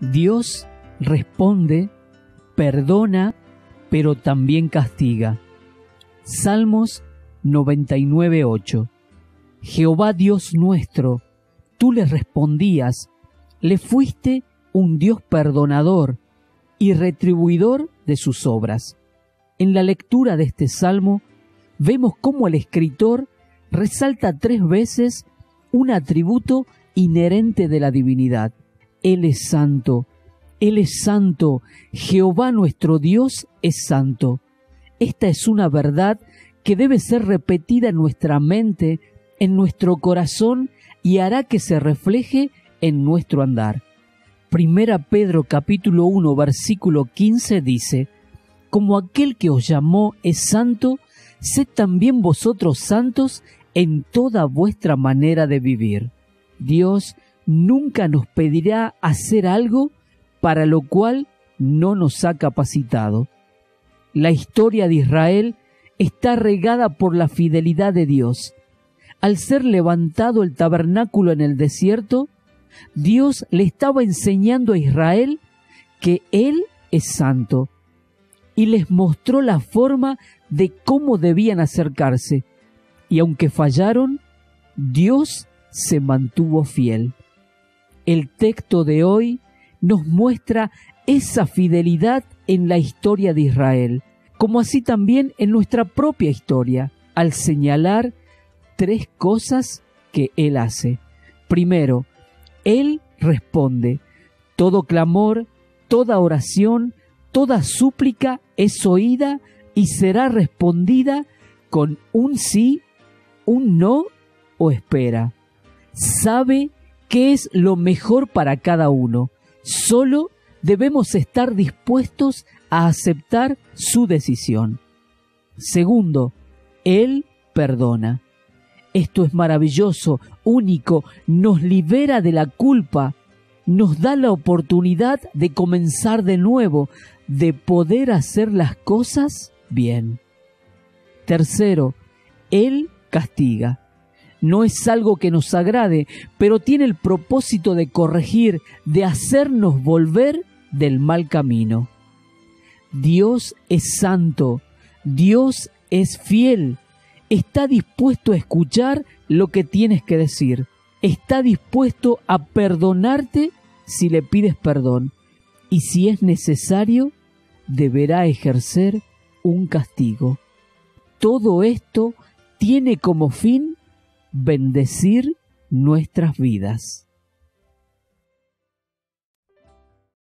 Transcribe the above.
Dios responde, perdona, pero también castiga. Salmos 99.8 Jehová Dios nuestro, tú le respondías, le fuiste un Dios perdonador y retribuidor de sus obras. En la lectura de este salmo vemos cómo el escritor resalta tres veces un atributo inherente de la divinidad. Él es santo, Él es santo, Jehová nuestro Dios es santo. Esta es una verdad que debe ser repetida en nuestra mente, en nuestro corazón y hará que se refleje en nuestro andar. Primera Pedro capítulo 1 versículo 15 dice, Como aquel que os llamó es santo, sed también vosotros santos en toda vuestra manera de vivir. Dios nunca nos pedirá hacer algo para lo cual no nos ha capacitado. La historia de Israel está regada por la fidelidad de Dios. Al ser levantado el tabernáculo en el desierto, Dios le estaba enseñando a Israel que Él es santo y les mostró la forma de cómo debían acercarse. Y aunque fallaron, Dios se mantuvo fiel. El texto de hoy nos muestra esa fidelidad en la historia de Israel, como así también en nuestra propia historia, al señalar tres cosas que Él hace. Primero, Él responde. Todo clamor, toda oración, toda súplica es oída y será respondida con un sí, un no o espera sabe qué es lo mejor para cada uno. Solo debemos estar dispuestos a aceptar su decisión. Segundo, Él perdona. Esto es maravilloso, único, nos libera de la culpa, nos da la oportunidad de comenzar de nuevo, de poder hacer las cosas bien. Tercero, Él castiga no es algo que nos agrade, pero tiene el propósito de corregir, de hacernos volver del mal camino. Dios es santo, Dios es fiel, está dispuesto a escuchar lo que tienes que decir, está dispuesto a perdonarte si le pides perdón, y si es necesario, deberá ejercer un castigo. Todo esto tiene como fin bendecir nuestras vidas.